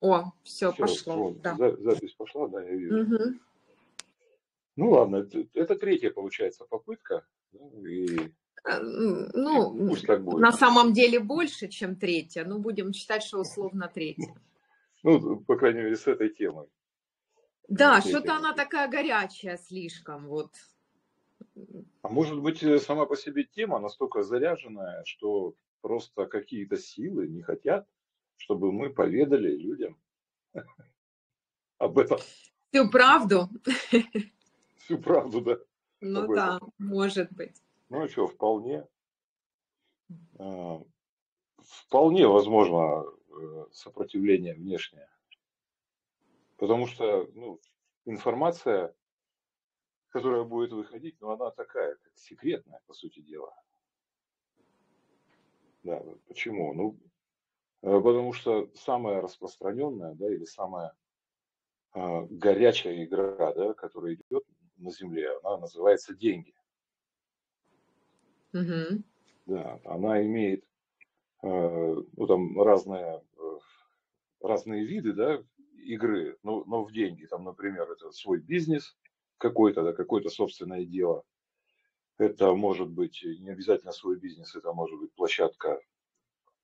О, все, Все, пошло. вот, Да. за- запись пошла, да, я вижу. Мгм. Ну ладно, это, это третья, получается, попытка. ну, И, Э, м, и Ну, пусть так будет. на самом деле больше, чем третья. Ну, будем считать, что условно третья. Ну, по крайней мере, с этой темой. Да, что-то она такая горячая слишком. Вот. А может быть, э, сама по себе тема настолько заряженная, что просто какие-то силы не хотят, чтобы мы поведали людям об этом Всю правду? всю правду, да, Ну этом. да, может быть. Ну, что, вполне, э, вполне возможно э, сопротивление внешнее. Потому что ну, информация, которая будет выходить, ну, она такая, как секретная, по сути дела. Да, почему? Ну, потому что самая распространенная, да, или самая э, горячая игра, да, которая идет на Земле, она называется деньги. Мгм. Да, она имеет э, ну, там разные, э, разные виды, да, игры, но, но в деньги. Там, например, это свой бизнес какой-то, да, какое-то собственное дело. Это может быть не обязательно свой бизнес, это может быть площадка, э,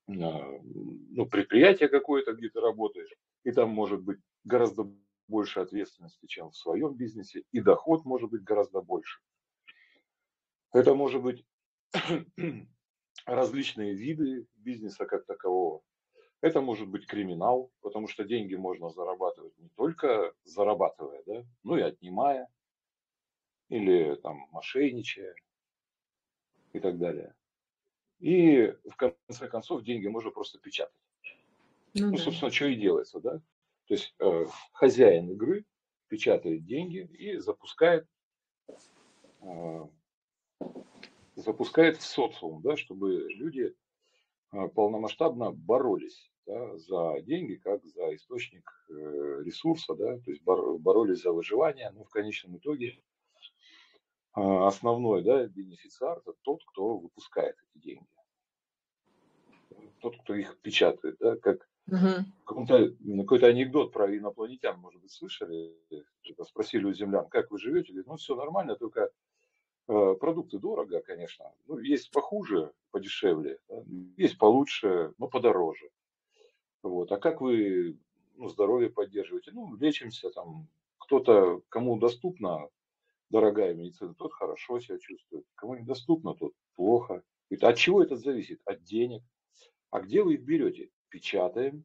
ну, предприятие какое-то, где ты работаешь, и там может быть гораздо больше ответственности, чем в своем бизнесе, и доход может быть гораздо больше. Это может быть различные виды бизнеса как такового. Это может быть криминал, потому что деньги можно зарабатывать не только зарабатывая, да, но и отнимая, или там мошенничая и так далее. И в конце концов деньги можно просто печатать. Ну Ну, да. собственно, что и делается, да? То есть э, хозяин игры печатает деньги и запускает, э, запускает в социум, да, чтобы люди э, полномасштабно боролись да, за деньги, как за источник э, ресурса, да, то есть бор- боролись за выживание, но в конечном итоге основной, да, бенефициар это тот, кто выпускает эти деньги, тот, кто их печатает, да, как каком-то, какой-то анекдот про инопланетян, может быть, слышали? Типа Спросили у землян, как вы живете? Говорят, ну, все нормально, только э, продукты дорого, конечно. Ну, есть похуже, подешевле, да, есть получше, но подороже. Вот. А как вы ну, здоровье поддерживаете? Ну, лечимся там. Кто-то, кому доступна дорогая медицина, тот хорошо себя чувствует. Кому недоступно, тот плохо. Говорит, от чего это зависит? От денег. А где вы их берете? Печатаем.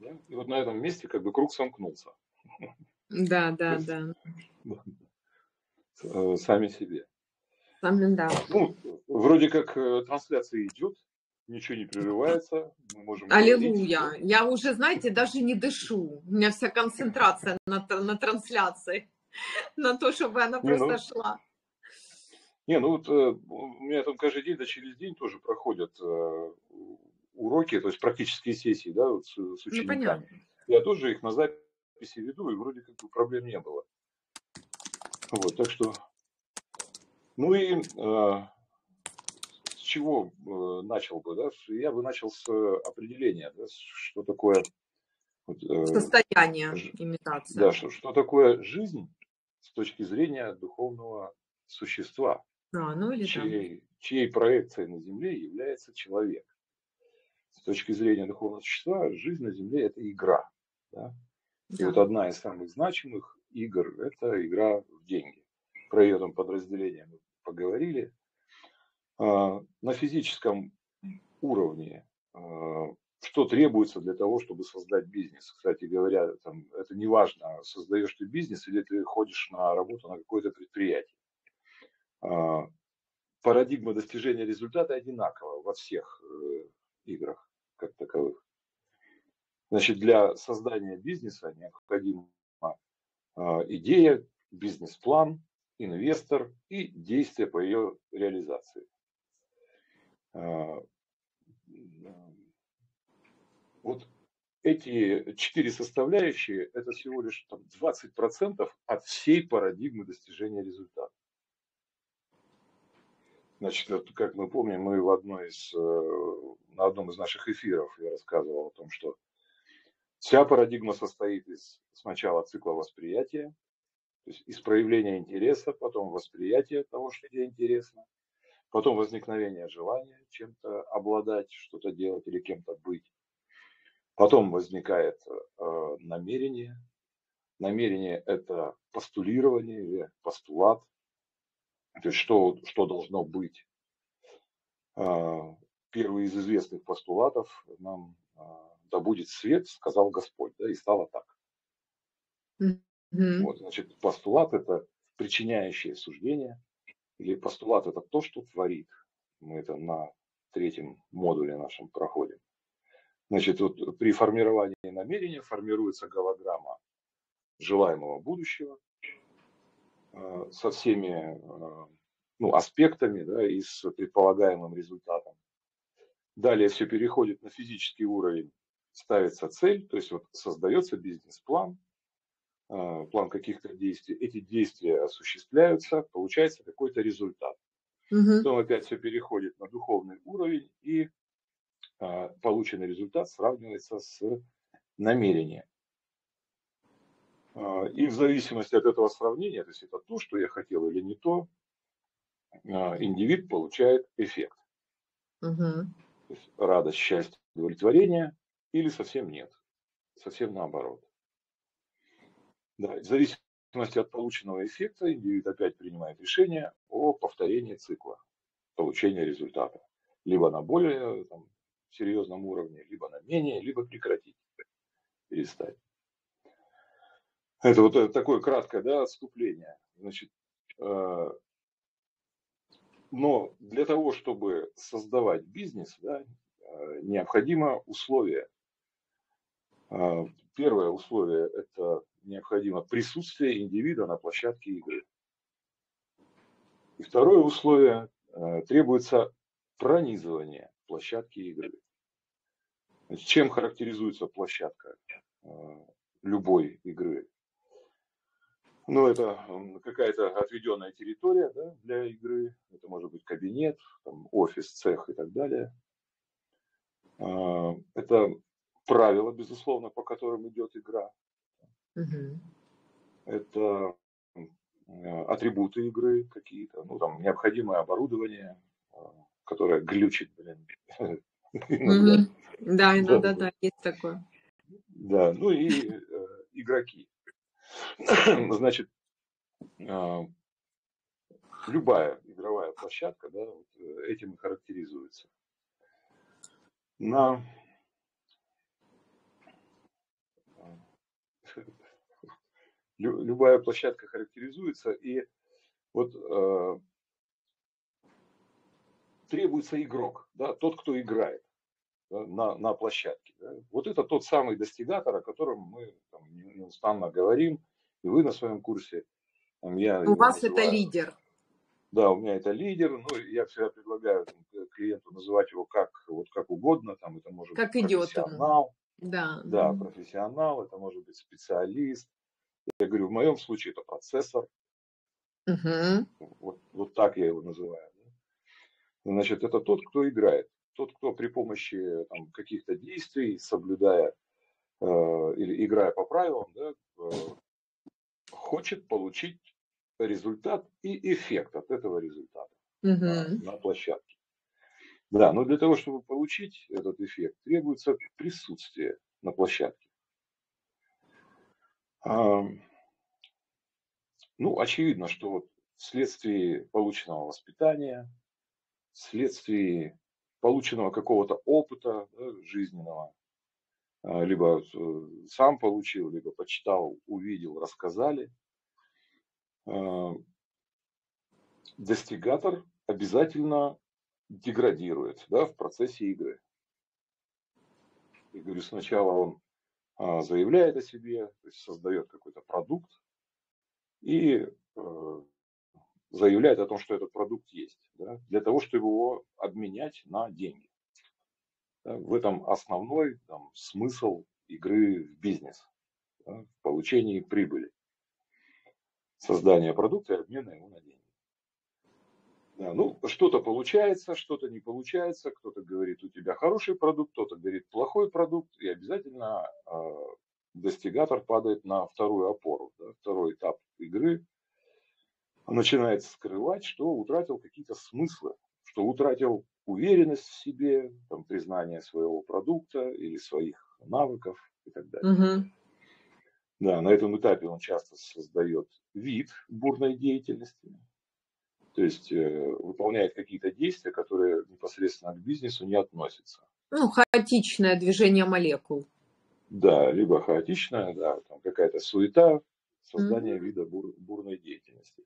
Да? И вот на этом месте как бы круг сомкнулся. Да, да, есть да. э, сами себе. Сам- да. Ну, вроде как э, трансляция идет, ничего не прерывается, мы можем говорить. Аллилуйя. да? Я уже, знаете, даже не дышу. У меня вся концентрация на, на трансляции, на то, чтобы она Не, ну, просто шла. не, ну вот э, у меня там каждый день, да через день тоже проходят э, уроки, то есть практические сессии, да, вот с, с Ну, учениками. понятно. Я тоже их на записи веду, и вроде как бы проблем не было. Вот, так что, ну и с чего э, начал бы, да? Я бы начал с э, определения, да, что такое, вот, э, Состояние, ж- имитация. да, что, что такое жизнь с точки зрения духовного существа, А, ну или да. чьей, чьей проекцией на Земле является человек. С точки зрения духовного существа, жизнь на Земле – это игра. Да? И вот Да. одна из самых значимых игр – это игра в деньги. Про ее там подразделение мы поговорили. А, На физическом уровне а, что требуется для того, чтобы создать бизнес. Кстати говоря, там, это не важно, создаешь ты бизнес или ты ходишь на работу на какое-то предприятие. А, Парадигма достижения результата одинакова во всех э, играх как таковых. Значит, для создания бизнеса необходима идея, бизнес-план, инвестор и действия по ее реализации. А, Вот эти четыре составляющие – это всего лишь там, 20% от всей парадигмы достижения результата. Значит, как мы помним, мы в одной из, на одном из наших эфиров я рассказывал о том, что вся парадигма состоит из сначала цикла восприятия, то есть из проявления интереса, потом восприятия того, что тебе интересно, потом возникновение желания чем-то обладать, что-то делать или кем-то быть. Потом возникает э, намерение. Намерение – это постулирование или постулат, то есть что, что должно быть. Э, первый из известных постулатов нам э, «да будет свет», сказал Господь, да, и стало так. Mm-hmm. Вот, значит, постулат – это причиняющее суждение, или постулат – это то, что творит. Мы это на третьем модуле нашем проходим. Значит, вот при формировании намерения формируется голограмма желаемого будущего э, со всеми э, ну, аспектами да, и с предполагаемым результатом. Далее все переходит на физический уровень, ставится цель, то есть вот создается бизнес-план, план каких-то действий. Эти действия осуществляются, получается какой-то результат. Угу. Потом опять все переходит на духовный уровень и а, полученный результат сравнивается с намерением. А, и в зависимости от этого сравнения, то есть это то, что я хотел или не то, а, индивид получает эффект. Угу. Радость, счастье, удовлетворение или совсем нет. Совсем наоборот. Да, в зависимости от полученного эффекта индивид опять принимает решение о повторении цикла получения результата. Либо на более там, серьезном уровне, либо на менее, либо прекратить, перестать. Это вот э, такое краткое да, отступление. Значит, э, но для того, чтобы создавать бизнес, да, э, необходимо условие. Первое условие – это необходимо присутствие индивида на площадке игры. И второе условие – требуется пронизывание площадки игры. Чем характеризуется площадка э, любой игры? Ну, это какая-то отведенная территория да, для игры. Это может быть кабинет, там, офис, цех и так далее. А, это правила, безусловно, по которым идет игра. Угу. Это э, атрибуты игры какие-то, ну, там, необходимое оборудование, э, которое глючит, блин, иногда. Да, иногда, да, есть такое. Да, ну и э, игроки. Значит, э, любая игровая площадка да, вот этим и характеризуется. На любая площадка характеризуется, и вот э, требуется игрок, да, тот, кто играет да, на, на площадке. Да. Вот это тот самый достигатор, о котором мы там, неустанно говорим, и вы на своем курсе. Там, я у вас называю, это лидер. Да, у меня это лидер. Ну, я всегда предлагаю там, клиенту называть его как, вот, как угодно. Там, это может как быть идет профессионал. Да. да, профессионал, это может быть специалист. Я говорю, в моем случае это процессор. Угу. Вот, вот так я его называю. Значит, это тот, кто играет. Тот, кто при помощи там, каких-то действий, соблюдая э, или играя по правилам, да, э, хочет получить результат и эффект от этого результата угу. на, на площадке. Да, но для того, чтобы получить этот эффект, требуется присутствие на площадке. Ну, очевидно, что вот вследствие полученного воспитания, вследствие полученного какого-то опыта да, жизненного, а, либо э, сам получил, либо почитал, увидел, рассказали, а, достигатор обязательно деградирует да, в процессе игры. Я говорю, сначала он заявляет о себе, то есть создает какой-то продукт, и э, заявляет о том, что этот продукт есть, да, для того, чтобы его обменять на деньги. Да, в этом основной там, смысл игры в бизнес, да, в получении прибыли. Создание продукта и обмена его на деньги. Да, ну, что-то получается, что-то не получается. Кто-то говорит, у тебя хороший продукт, кто-то говорит, плохой продукт. И обязательно э, достигатор падает на вторую опору, да, второй этап игры. Начинает скрывать, что утратил какие-то смыслы, что утратил уверенность в себе, там, признание своего продукта или своих навыков и так далее. Угу. Да, на этом этапе он часто создает вид бурной деятельности, то есть э, выполняет какие-то действия, которые непосредственно к бизнесу не относятся. Ну, хаотичное движение молекул. Да, либо хаотичное, да, там какая-то суета, создание mm-hmm. вида бур, бурной деятельности.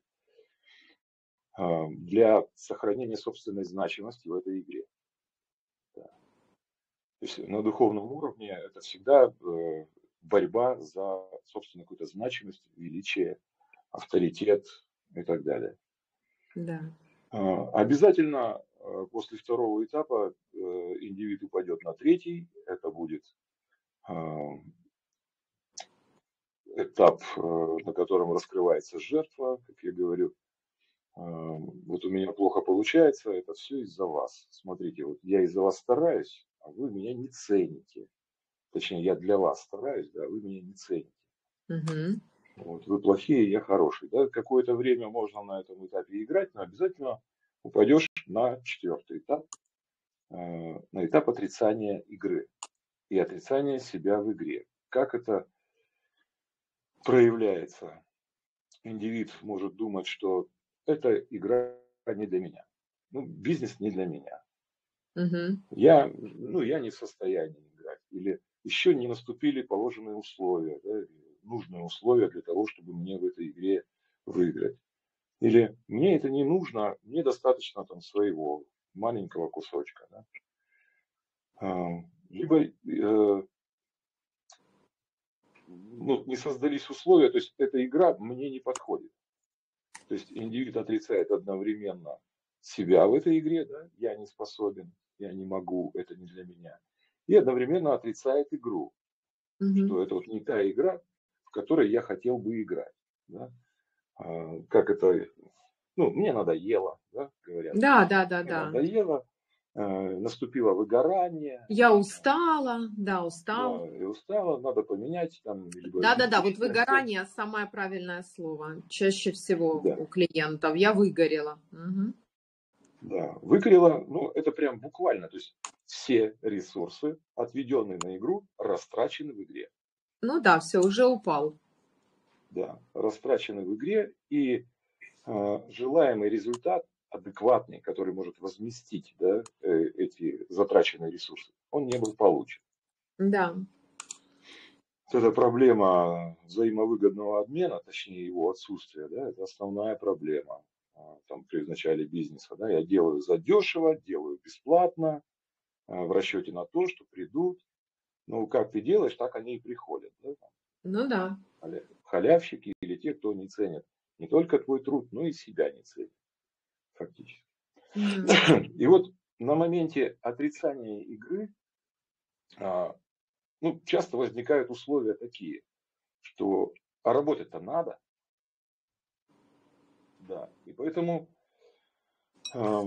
А, для сохранения собственной значимости в этой игре. Да. То есть на духовном уровне это всегда э, борьба за собственную какую-то значимость, величие, авторитет и так далее. Да. А, обязательно а, после второго этапа э, индивид упадет на третий. Это будет а, этап, э, на котором раскрывается жертва, как я говорю. Вот у меня плохо получается, это все из-за вас. Смотрите, вот я из-за вас стараюсь, а вы меня не цените. Точнее, я для вас стараюсь, да, вы меня не цените. Угу. Вот, вы плохие, я хороший. Да? Какое-то время можно на этом этапе играть, но обязательно упадешь на четвертый этап, э, на этап отрицания игры и отрицания себя в игре. Как это проявляется? Индивид может думать, что эта игра не для меня. Ну, бизнес не для меня. Угу. Я, ну, я не в состоянии играть. Или еще не наступили положенные условия. Да? Нужные условия для того, чтобы мне в этой игре выиграть. Или мне это не нужно, мне достаточно там своего маленького кусочка. Да? А, либо э, ну, не создались условия, то есть эта игра мне не подходит. То есть индивид отрицает одновременно себя в этой игре, да, я не способен, я не могу, это не для меня. И одновременно отрицает игру, угу. что это вот не та игра, в которой я хотел бы играть. Да? А, как это, ну, мне надоело, да, говорят. Да, да, да, мне да. Надоело, э, наступило выгорание. Я устала, да, устала. Да, устала, надо поменять там. Да, да, да, вот выгорание самое правильное слово. Чаще всего да. у клиентов. Я выгорела. Угу. Да, выгорела, ну, это прям буквально, то есть все ресурсы, отведенные на игру, растрачены в игре. Ну да, все, уже упал. Да, растрачены в игре, и э, желаемый результат адекватный, который может возместить да, э, эти затраченные ресурсы, он не был получен. Да. Вот эта проблема взаимовыгодного обмена, точнее его отсутствия, да, это основная проблема а, там, при начале бизнеса. Да. Я делаю задешево, делаю бесплатно, а, в расчете на то, что придут ну, как ты делаешь, так они и приходят. Да? Ну да. Халявщики или те, кто не ценят не только твой труд, но и себя не ценят. Фактически. Mm-hmm. И вот на моменте отрицания игры а, ну, часто возникают условия такие, что а работать-то надо. Да. И поэтому э,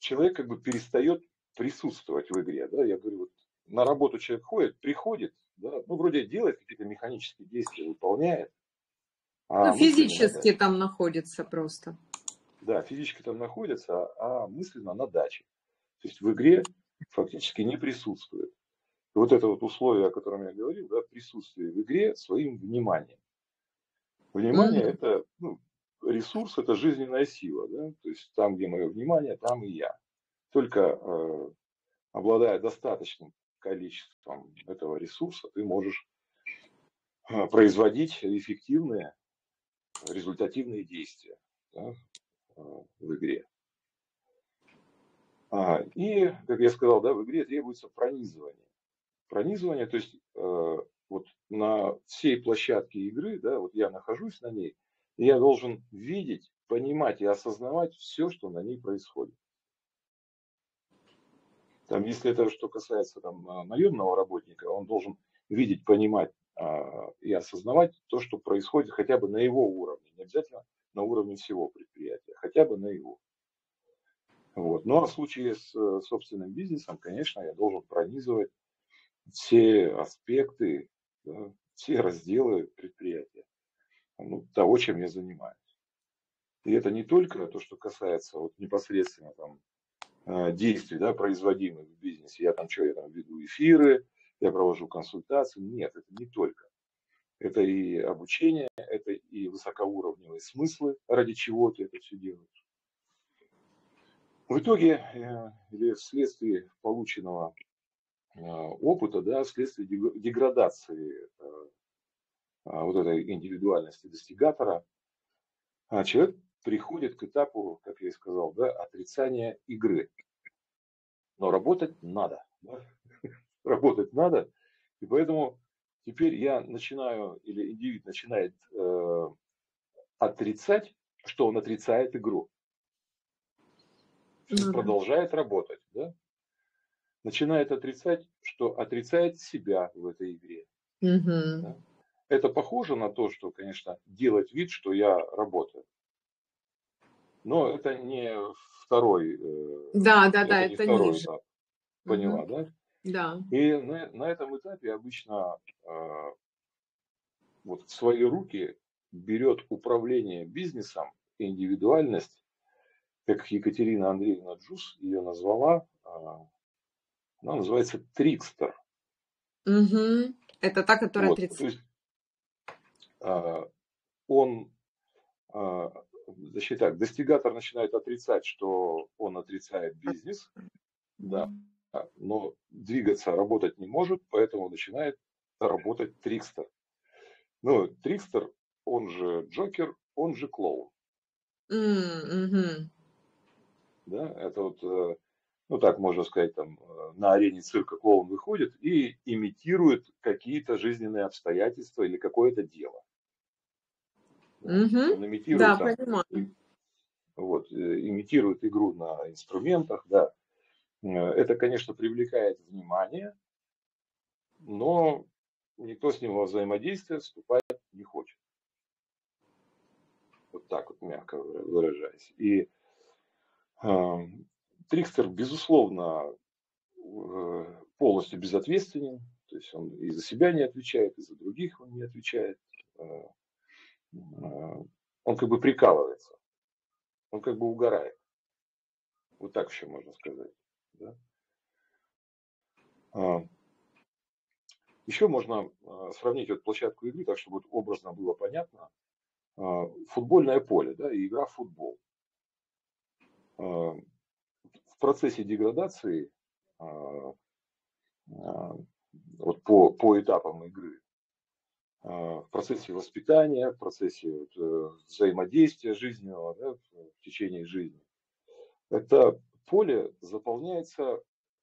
человек как бы перестает присутствовать в игре. Да? Я говорю, вот на работу человек ходит, приходит, да, ну, вроде делает какие-то механические действия, выполняет. А ну, физически на там находится просто. Да, физически там находится, а мысленно на даче. То есть в игре фактически не присутствует. И вот это вот условие, о котором я говорил, да, присутствие в игре своим вниманием. Внимание mm-hmm. это ну, ресурс, это жизненная сила. Да? То есть там, где мое внимание, там и я. Только э, обладая достаточным количеством этого ресурса ты можешь а, производить эффективные, результативные действия да, а, в игре. А, и, как я сказал, да, в игре требуется пронизывание. Пронизывание, то есть вот на всей площадке игры, да, вот я нахожусь на ней, и я должен видеть, понимать и осознавать все, что на ней происходит. Там, если это что касается там, а, наемного работника, он должен видеть, понимать а, и осознавать то, что происходит хотя бы на его уровне, не обязательно на уровне всего предприятия, хотя бы на его. Вот. Ну а в случае с э, собственным бизнесом, конечно, я должен пронизывать все аспекты, да, все разделы предприятия, ну, того, чем я занимаюсь. И это не только то, что касается вот непосредственно там, действий, да, производимых в бизнесе. Я там что, я там веду эфиры, я провожу консультации. Нет, это не только. Это и обучение, это и высокоуровневые смыслы, ради чего ты это все делаешь. В итоге, э, или вследствие полученного э, опыта, да, вследствие деградации э, вот этой индивидуальности достигатора, человек приходит к этапу, как я и сказал, да, отрицания игры. Но работать надо. Да? Работать надо. И поэтому теперь я начинаю, или индивид начинает э, отрицать, что он отрицает игру ну, продолжает работать, да? начинает отрицать, что отрицает себя в этой игре. Угу. Да? Это похоже на то, что, конечно, делать вид, что я работаю. Но это не второй. Э, да, да, это да, это второй ниже. Этап. Поняла, угу. да? Да. И на, на этом этапе обычно э, вот в свои руки берет управление бизнесом индивидуальность как Екатерина Андреевна Джус ее назвала, а, она называется Трикстер. Угу. Это та, которая вот, 30. То есть, а, он, а, значит так, достигатор начинает отрицать, что он отрицает бизнес, да, но двигаться, работать не может, поэтому начинает работать Трикстер. Ну, Трикстер, он же Джокер, он же клоун. Mm-hmm. Да? Это вот, э, ну так можно сказать, там э, на арене цирка клоун выходит и имитирует какие-то жизненные обстоятельства или какое-то дело. Угу. Он имитирует, да, там, понимаю. Вот, э, имитирует игру на инструментах, да. Это, конечно, привлекает внимание, но никто с ним во взаимодействие вступать не хочет. Вот так вот, мягко выражаясь. И Трикстер, безусловно, э, полностью безответственен, то есть он и за себя не отвечает, и за других он не отвечает. Э, э, он как бы прикалывается, он как бы угорает. Вот так еще можно сказать. Да? Еще можно сравнить вот площадку игры, так чтобы вот образно было понятно. Футбольное поле, да, и игра в футбол. А, в процессе деградации а, а, вот по, по этапам игры, в процессе воспитания, в процессе э, взаимодействия жизненного да, в течение жизни, это поле заполняется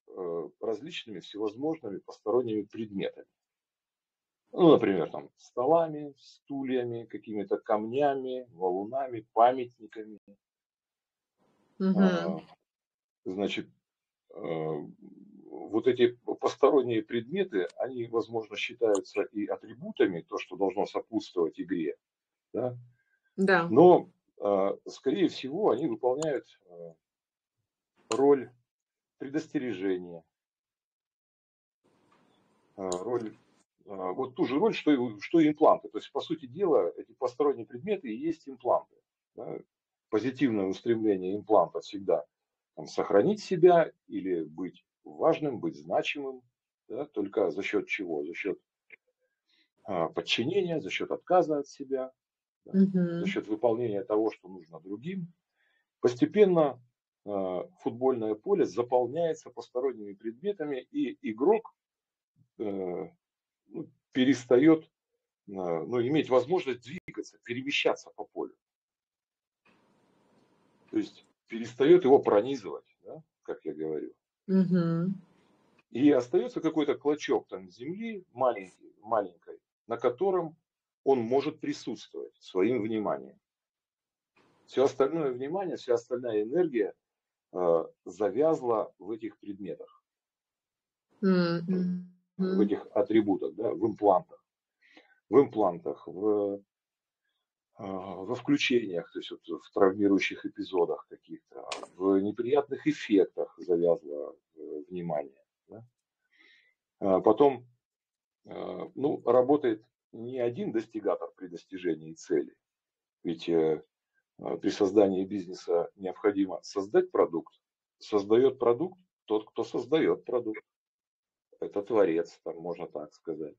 э, различными всевозможными посторонними предметами. Ну, например, там, столами, стульями, какими-то камнями, валунами, памятниками, Угу. Значит, э, вот эти посторонние предметы, они, возможно, считаются и атрибутами, то, что должно сопутствовать игре, да? Да. Но, э, скорее всего, они выполняют э, роль предостережения, роль, вот ту же роль, что и, что и импланты. То есть, по сути дела, эти посторонние предметы и есть импланты. Да? позитивное устремление импланта всегда там, сохранить себя или быть важным, быть значимым, да, только за счет чего? За счет а, подчинения, за счет отказа от себя, да, угу. за счет выполнения того, что нужно другим. Постепенно а, футбольное поле заполняется посторонними предметами, и игрок а, ну, перестает ну, иметь возможность двигаться, перемещаться по полю. То есть перестает его пронизывать, да, как я говорю. Угу. И остается какой-то клочок там земли маленький, маленькой, на котором он может присутствовать своим вниманием. Все остальное внимание, вся остальная энергия э, завязла в этих предметах, mm-hmm. в этих атрибутах, да, в имплантах. В имплантах, в во включениях, то есть вот в травмирующих эпизодах каких-то, в неприятных эффектах завязло э, внимание. Да? А потом, ну, работает не один достигатор при достижении цели, ведь при создании бизнеса необходимо создать продукт, создает продукт тот, кто создает продукт. Это творец, там можно так сказать.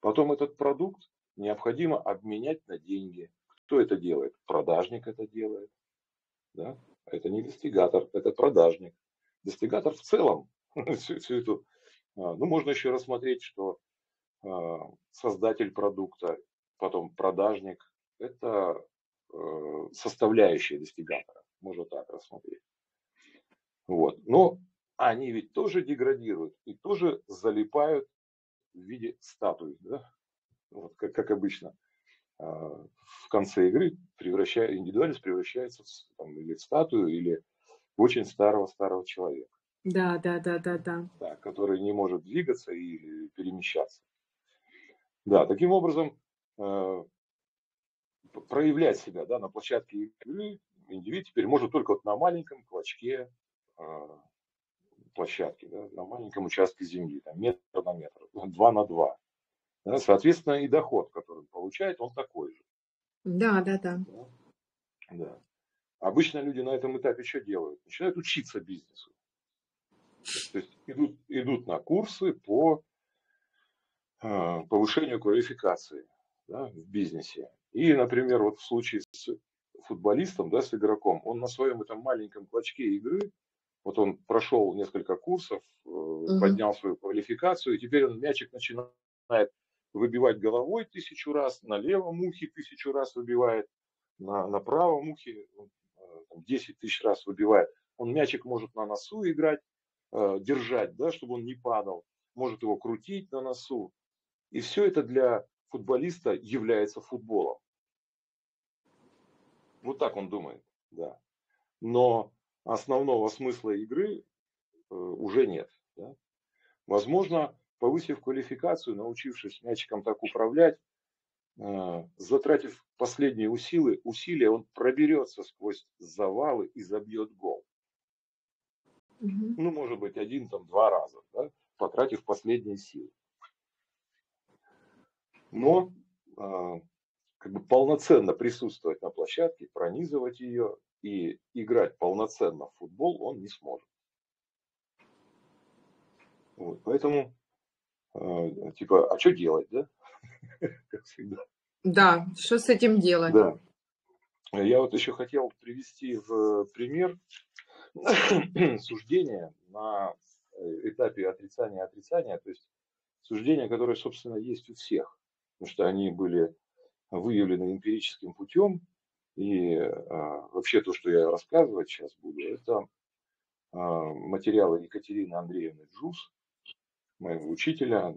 Потом этот продукт необходимо обменять на деньги. Кто это делает? Продажник это делает. Да? Это не достигатор, это продажник. Достигатор в целом всю эту... А, ну, можно еще рассмотреть, что а, создатель продукта, потом продажник, это э, составляющие достигатора. Можно так рассмотреть. Вот. Но они ведь тоже деградируют и тоже залипают в виде статуи. Да? Вот, как, как обычно а, в конце игры превращая, индивидуальность превращается в, там, или в статую, или в очень старого-старого человека. Да, да, да, да, да. да. Который не может двигаться или перемещаться. Да, таким образом э, проявлять себя да, на площадке игры индивид теперь может только вот на маленьком клочке э, площадки, да, на маленьком участке земли, там, метр на метр, два на два. Да, соответственно, и доход, который он получает, он такой же. Да, да, да. да. Обычно люди на этом этапе что делают? Начинают учиться бизнесу. То есть идут, идут на курсы по э, повышению квалификации да, в бизнесе. И, например, вот в случае с футболистом, да, с игроком, он на своем этом маленьком клочке игры вот он прошел несколько курсов, угу. поднял свою квалификацию, и теперь он мячик начинает выбивать головой тысячу раз, на левом ухе тысячу раз выбивает, на, на правом ухе 10 э, тысяч раз выбивает. Он мячик может на носу играть, э, держать, да, чтобы он не падал, может его крутить на носу. И все это для футболиста является футболом. Вот так он думает, да. Но основного смысла игры э, уже нет. Да? Возможно, повысив квалификацию, научившись мячиком так управлять, э, затратив последние усилия, усилия, он проберется сквозь завалы и забьет гол. Угу. Ну, может быть, один, там, два раза, да, потратив последние силы. Но э, как бы полноценно присутствовать на площадке, пронизывать ее и играть полноценно в футбол он не сможет. Вот, поэтому, типа, а что делать, да? Как всегда. Да, что с этим делать? Да. Я вот еще хотел привести в пример суждения на э, этапе отрицания-отрицания, то есть суждения, которые, собственно, есть у всех, потому что они были выявлены эмпирическим путем, и а, вообще то, что я рассказывать сейчас буду, это а, материалы Екатерины Андреевны Джус, моего учителя,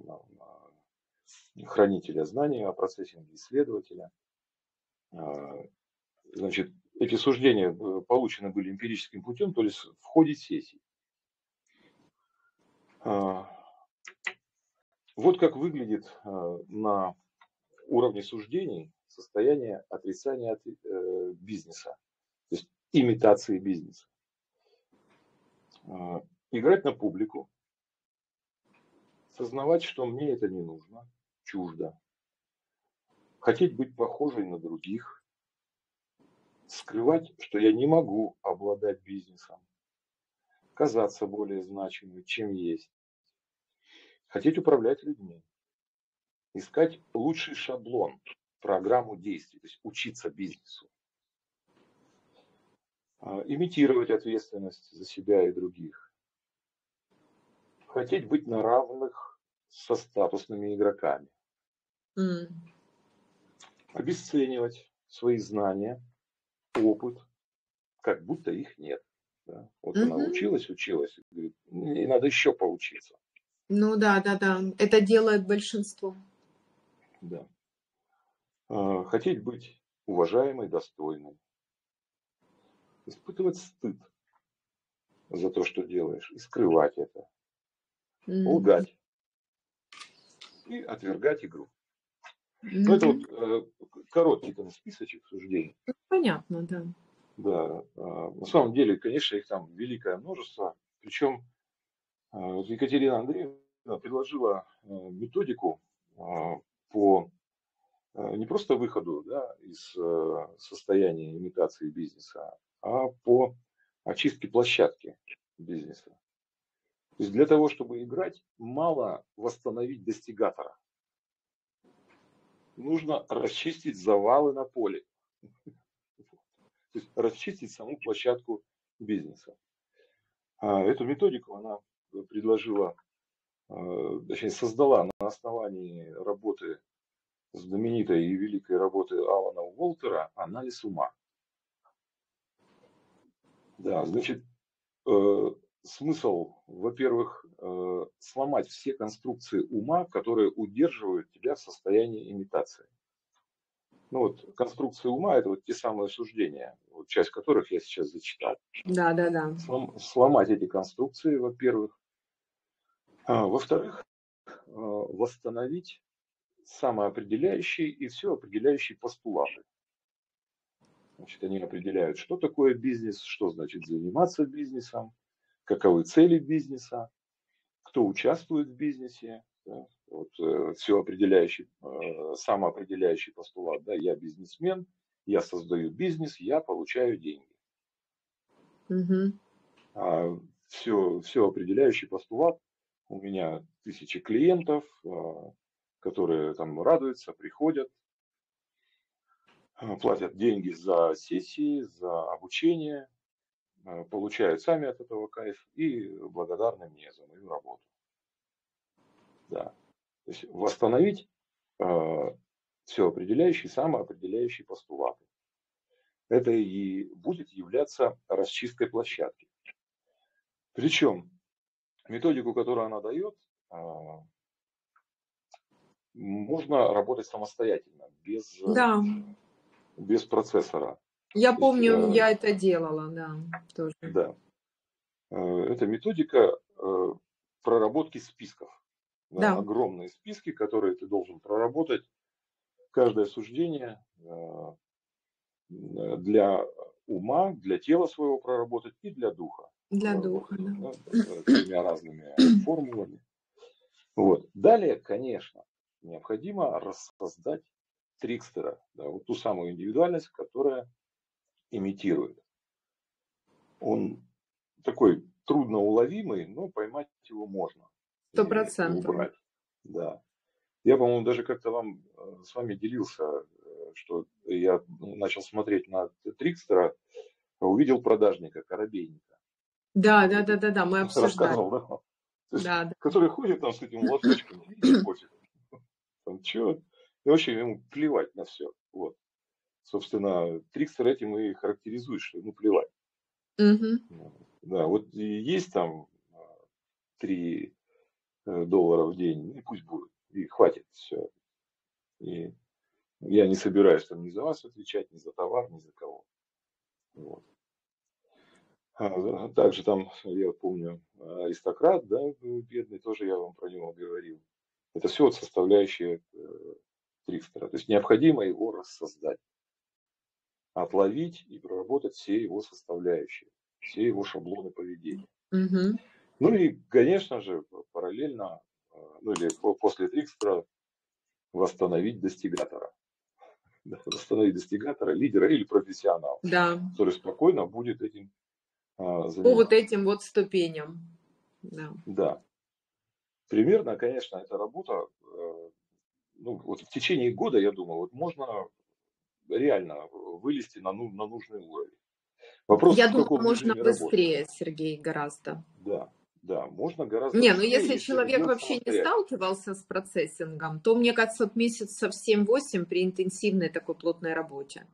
хранителя знаний о процессинге исследователя. А, значит, эти суждения э, получены были эмпирическим путем, то есть в ходе сессий. А, вот как выглядит а, на уровне суждений состояние отрицания от, э, бизнеса, то есть имитации бизнеса. Э, играть на публику, сознавать, что мне это не нужно, чуждо, хотеть быть похожей на других, скрывать, что я не могу обладать бизнесом, казаться более значимым, чем есть, хотеть управлять людьми, искать лучший шаблон, программу действий, то есть учиться бизнесу. А, имитировать ответственность за себя и других. Хотеть быть на равных со статусными игроками. Mm. Обесценивать свои знания, опыт, как будто их нет. Да? Вот mm-hmm. она училась, училась, и говорит, и надо еще поучиться. Ну да, да, да. Это делает большинство. Да. А, хотеть быть уважаемой, достойной. Испытывать стыд за то, что делаешь, и скрывать это. Mm-hmm. Лгать. И отвергать игру. Ну, это вот э, короткий там списочек суждений. Понятно, да. Да, а, на самом деле, конечно, их там великое множество. Причем вот Екатерина Андреевна предложила э, методику а, по э, не просто выходу да, из э, состояния имитации бизнеса, а по очистке площадки бизнеса. То есть для того, чтобы играть, мало восстановить достигатора. Нужно расчистить завалы на поле. То есть расчистить саму площадку бизнеса. А эту методику она предложила, а, точнее создала на основании работы знаменитой и великой работы Алана Уолтера «Анализ ума». Да, значит, э, смысл, во-первых, э, сломать все конструкции ума, которые удерживают тебя в состоянии имитации. Ну вот конструкции ума это вот те самые суждения, вот часть которых я сейчас зачитал. Да, да, да. Слом, сломать эти конструкции, во-первых. А, во-вторых, а, восстановить самоопределяющие и все определяющие постулаты. Значит, они определяют, что такое бизнес, что значит заниматься бизнесом, каковы цели бизнеса, кто участвует в бизнесе, да, вот, э, все определяющий, э, самоопределяющий постулат, да, я бизнесмен, я создаю бизнес, я получаю деньги. Угу. А все, все определяющий постулат, у меня тысячи клиентов, а, которые там радуются, приходят, а, платят деньги за сессии, за обучение, получают сами от этого кайф и благодарны мне за мою работу. Да. То есть восстановить э, все определяющие, самоопределяющие постулаты. Это и будет являться расчисткой площадки. Причем методику, которую она дает, э, можно работать самостоятельно, без, да. без процессора. Я помню, есть, э, я это делала, да, тоже. Да. Э, это методика э, проработки списков да. огромные списки, которые ты должен проработать. Каждое суждение для ума, для тела своего проработать и для духа. Для духа, да. да. Тремя разными формулами. Вот. Далее, конечно, необходимо рассоздать трикстера, да, вот ту самую индивидуальность, которая имитирует. Он такой трудноуловимый, но поймать его можно. Сто процентов. Да. Я, по-моему, даже как-то вам э, с вами делился, э, что я начал смотреть на Трикстера, увидел продажника, коробейника. Да, да, да, да, да, мы обсуждали. Да? Есть, да, да. Который ходит там с этим лоточком, и пофиг. Там что? И вообще ему плевать на все. Собственно, Трикстер этим и характеризует, что ему плевать. Угу. Да, вот есть там а, три Э, долларов в день, и пусть будет, и хватит все. И я не собираюсь там ни за вас отвечать, ни за товар, ни за кого. Вот. А, также там, я помню, аристократ, да, бедный, тоже я вам про него говорил. Это все вот составляющие э, Трикстера. То есть необходимо его рассоздать, отловить и проработать все его составляющие, все его шаблоны поведения. Угу. Ну и, конечно же, параллельно, э, ну или после Трикстера восстановить достигатора. Восстановить достигатора, лидера или профессионала, да. который спокойно будет этим а, заниматься. По вот этим вот ступеням. Да. да. Примерно, конечно, эта работа, э, ну, вот в течение года, я думаю, вот можно реально вылезти на, ну, на нужный уровень. Вопрос, я думаю, можно быстрее, работать. Сергей, гораздо. Да, да, можно гораздо Не, ну если человек вообще не сталкивался с процессингом, то, мне кажется, вот месяцев 7-8 при интенсивной такой плотной работе.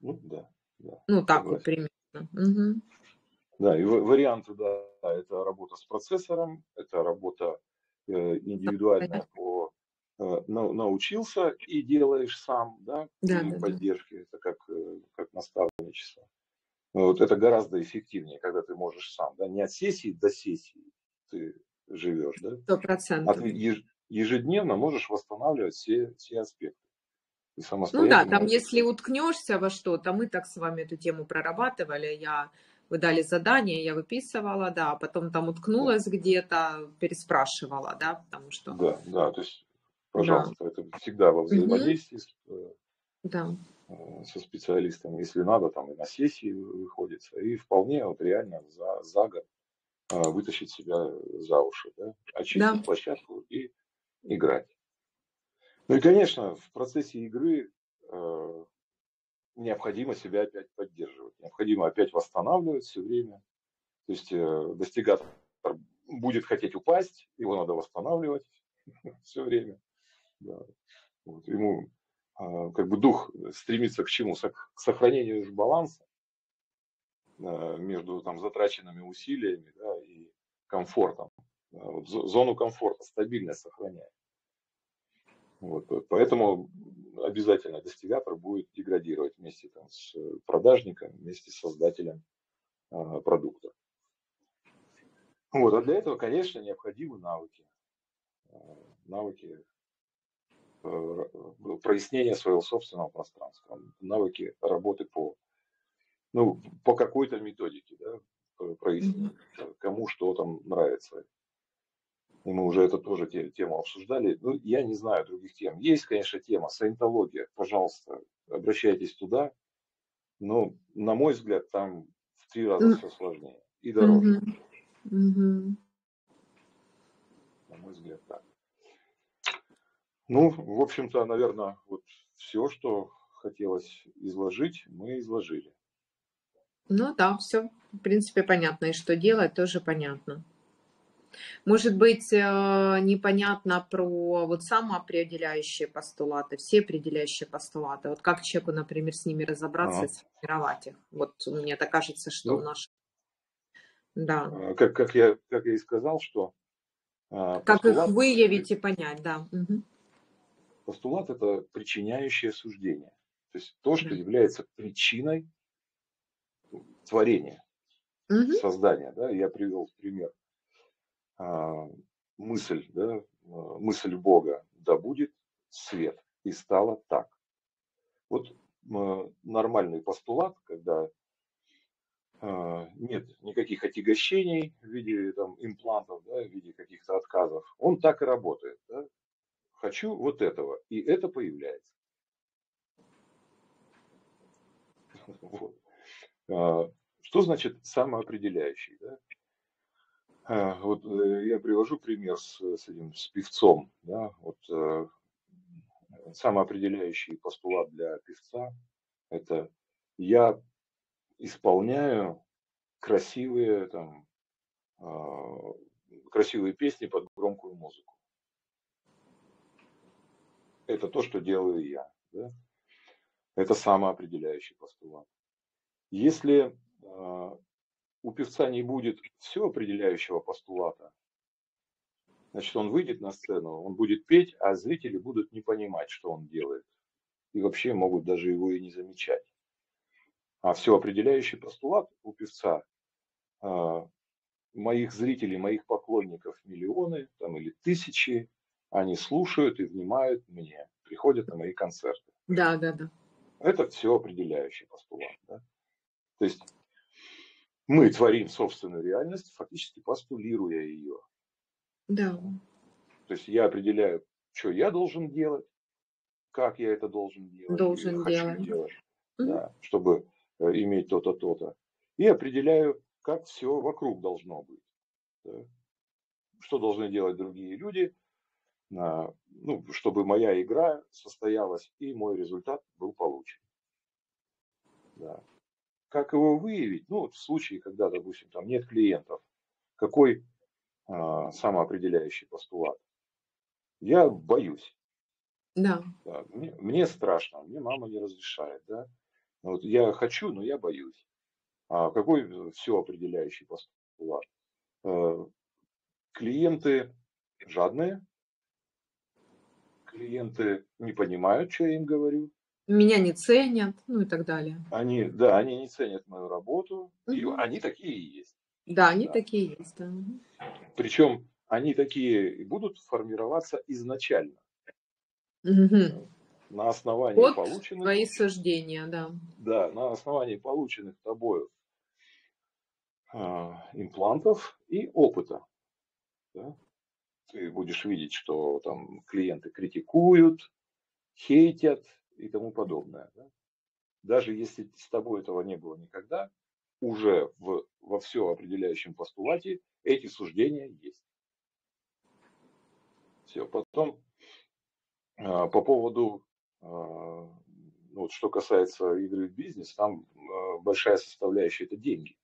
Ну, да. да ну, так вот примерно. Угу. Да, и варианты, да, это работа с процессором, это работа э, индивидуальная по э, научился и делаешь сам, да, да, да поддержки, да. это как, э, как наставничество. Ну, вот это гораздо эффективнее, когда ты можешь сам, да, не от сессии до сессии ты живешь, да? Сто процентов. От, еж, ежедневно можешь восстанавливать все, все аспекты. И ну да, там если уткнешься во что-то, мы так с вами эту тему прорабатывали, я вы дали задание, я выписывала, да, а потом там уткнулась да. где-то, переспрашивала, да, потому что... Да, да, то есть, пожалуйста, да. это всегда во взаимодействии угу. с, да. Э, со специалистом, если надо, там и на сессии выходится, и вполне вот реально за, за год а, вытащить себя за уши, да, очистить да. площадку и играть. Ну и, конечно, в процессе игры э, необходимо себя опять поддерживать, необходимо опять восстанавливать все время. То есть э, достигатор будет хотеть упасть, его надо восстанавливать все время. Да. Вот, ему э, как бы дух стремится к чему? К сохранению баланса э, между там, затраченными усилиями да, и комфортом. Вот, зону комфорта, стабильность сохраняет. Вот, поэтому обязательно достигатор будет деградировать вместе там, с продажником, вместе с создателем продукта. Вот, а для этого, конечно, необходимы навыки. Навыки э, прояснения своего собственного пространства, навыки работы по, ну, по какой-то методике, да, прояснить, кому что там нравится и мы уже это тоже тему обсуждали. Ну, я не знаю других тем. Есть, конечно, тема саентология. Пожалуйста, обращайтесь туда. Но, на мой взгляд, там в три раза все сложнее и дороже. На мой взгляд, так. Ну, в общем-то, наверное, вот все, что хотелось изложить, мы изложили. Ну да, все, в принципе, понятно. И что делать, тоже понятно. Может быть, э, непонятно про вот самоопределяющие постулаты, все определяющие постулаты. Вот как человеку, например, с ними разобраться ага. и сформировать их? Вот мне так кажется, что ну, наш... Да. А, как, как, я, как я и сказал, что... А, как их выявить и понять, да. Угу. Постулат – это причиняющее суждение. То есть то, что является причиной творения, угу. создания. Да? Я привел пример а, мысль, да, а, мысль Бога, да будет свет, и стало так. Вот а, нормальный постулат, когда нет никаких отягощений в виде там, имплантов, да, в виде каких-то отказов, он так и работает. Да? Хочу вот этого, и это появляется. Вот. Что значит самоопределяющий? Да? А, вот э, я привожу пример с, с этим с певцом. Да? Вот, э, самоопределяющий постулат для певца – это я исполняю красивые, там, э, красивые песни под громкую музыку. Это то, что делаю я. Да? Это самоопределяющий постулат. Если а, у певца не будет все определяющего постулата, значит, он выйдет на сцену, он будет петь, а зрители будут не понимать, что он делает. И вообще могут даже его и не замечать. А все определяющий постулат у певца а, моих зрителей, моих поклонников миллионы там, или тысячи, они слушают и внимают мне, приходят на мои концерты. Да, да, да. Это все определяющий постулат. Да? То есть мы творим собственную реальность, фактически постулируя ее. Да. То есть я определяю, что я должен делать, как я это должен делать, должен делать, делать mm-hmm. да, чтобы э, иметь то-то, то-то. И определяю, как все вокруг должно быть. Да. Что должны делать другие люди, ну, чтобы моя игра состоялась и мой результат был получен. Да. Как его выявить? Ну, в случае, когда, допустим, там нет клиентов, какой а, самоопределяющий постулат? Я боюсь. Да. да мне, мне страшно, мне мама не разрешает, да. Вот я хочу, но я боюсь. А какой все определяющий постулат? Э, клиенты жадные, клиенты не понимают, что я им говорю, меня не ценят, ну и так далее. Они, да, они не ценят мою работу, угу. и они такие и есть. Да, они да. такие есть, да. Причем они такие и будут формироваться изначально. Угу. На основании Вот полученных... твои суждения, да. Да, на основании полученных тобой а, имплантов и опыта. Да? Ты будешь видеть, что там клиенты критикуют, хейтят и тому подобное. Да? Даже если с тобой этого не было никогда, уже в, во все определяющем постулате эти суждения есть. Все. Потом а, по поводу, а, ну, вот, что касается игры в бизнес, там а, большая составляющая это деньги.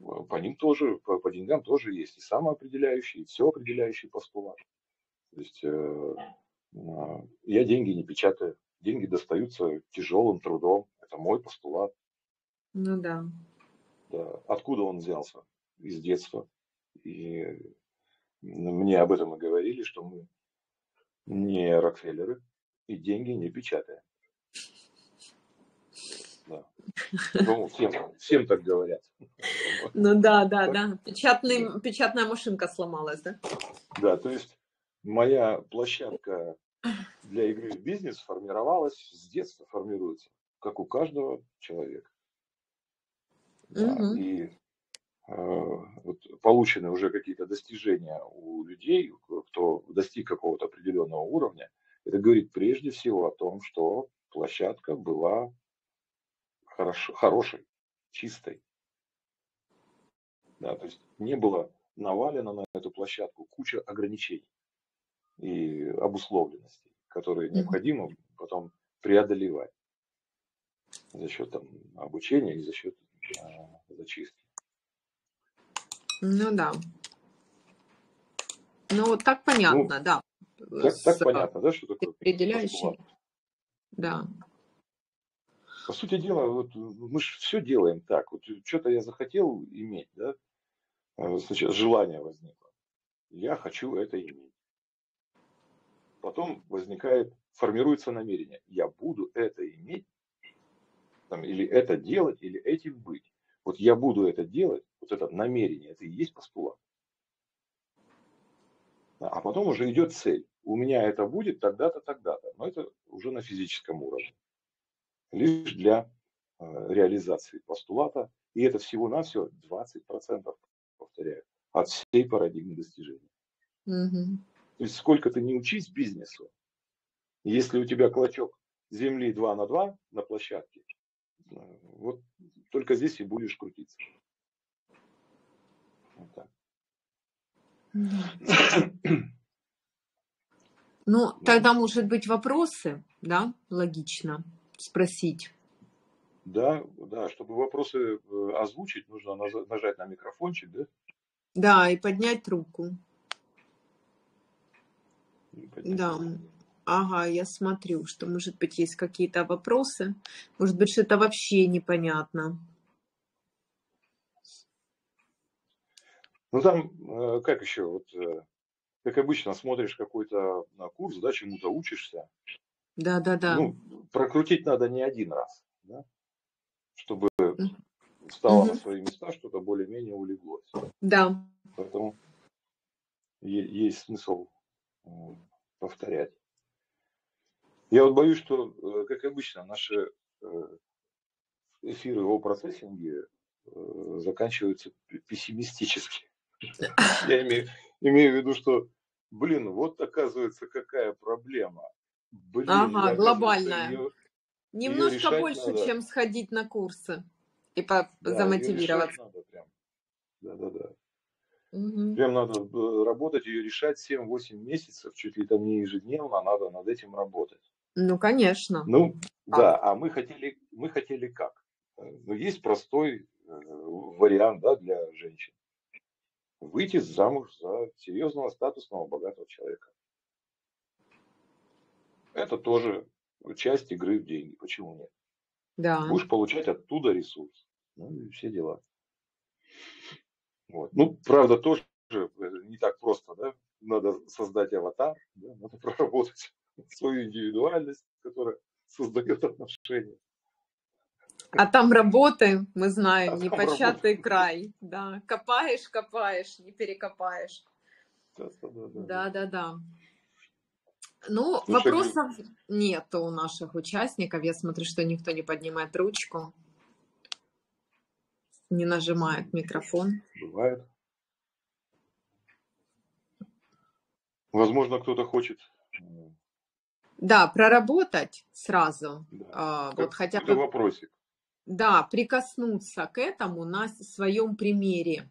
По ним тоже, по, по деньгам тоже есть и самоопределяющий, и все определяющий постулат. То есть э, я деньги не печатаю, деньги достаются тяжелым трудом. Это мой постулат. Ну да. да. Откуда он взялся? Из детства. И мне об этом и говорили, что мы не Рокфеллеры и деньги не печатаем. Ну, всем, всем так говорят. Ну да, да, да. Печатный, печатная машинка сломалась, да? Да, то есть моя площадка для игры в бизнес формировалась с детства, формируется, как у каждого человека. Да, угу. И Э, вот, получены уже какие-то достижения у людей, кто достиг какого-то определенного уровня, это говорит прежде всего о том, что площадка была хорошо, хорошей, чистой. Да, то есть не было навалено на эту площадку куча ограничений и обусловленностей, которые необходимо потом преодолевать за счет там, обучения и за счет э, зачистки. Ну да. Ну вот так понятно, ну, да. Так, так понятно, да, что такое определяющий. Да. По сути дела, вот мы же все делаем так. Вот что-то я захотел иметь, да, Сначала желание возникло. Я хочу это иметь. Потом возникает, формируется намерение. Я буду это иметь, там, или это делать, или этим быть. Вот я буду это делать, вот это намерение, это и есть постулат. А потом уже идет цель. У меня это будет тогда-то, тогда-то. Но это уже на физическом уровне. Лишь для э, реализации постулата. И это всего-навсего 20%, повторяю, от всей парадигмы достижения. Угу. То есть сколько ты не учись бизнесу, если у тебя клочок земли 2 на 2 на площадке, э, вот только здесь и будешь крутиться. Вот так. Ну, тогда, может быть, вопросы, да, логично спросить. Да, да, чтобы вопросы э, озвучить, нужно нажать на микрофончик, да? Да, и поднять руку. И поднять да. Ага, я смотрю, что, может быть, есть какие-то вопросы. Может быть, что-то вообще непонятно. Ну там, э, как еще, вот, э, как обычно, смотришь какой-то курс, да, чему-то учишься. Да, да, да. Ну, прокрутить надо не один раз, да, чтобы встало угу. на свои места, что-то более-менее улеглось. Да. Поэтому есть смысл повторять. Я вот боюсь, что, э, как обычно, наши эфиры о процессинге заканчиваются пессимистически. Я имею, имею в виду, что, блин, вот оказывается какая проблема. Блин, ага, глобальная. Ее, Немножко ее больше, надо. чем сходить на курсы и по- да, замотивироваться. Надо прям. Да, да, да. Угу. Прям надо э, работать, ее решать 7-8 месяцев, чуть ли там не ежедневно, надо над этим работать. Ну, конечно. Ну, а. да, а мы хотели, мы хотели как? Э, ну, есть простой э, вариант, да, для женщин выйти замуж за серьезного, статусного, богатого человека. Это тоже часть игры в деньги. Почему нет? Да. Будешь получать оттуда ресурс. Ну и все дела. Вот. Ну, правда, тоже не так просто, да? Надо создать аватар, да? надо проработать свою индивидуальность, которая создает отношения. А там работы, мы знаем, а непочатый край. Да, копаешь, копаешь, не перекопаешь. Да, да, да. Ну, Слушай, вопросов нет у наших участников. Я смотрю, что никто не поднимает ручку, не нажимает микрофон. Бывает. Возможно, кто-то хочет да, проработать сразу. Да. А, вот хотя бы вопросик. Да, прикоснуться к этому на своем примере.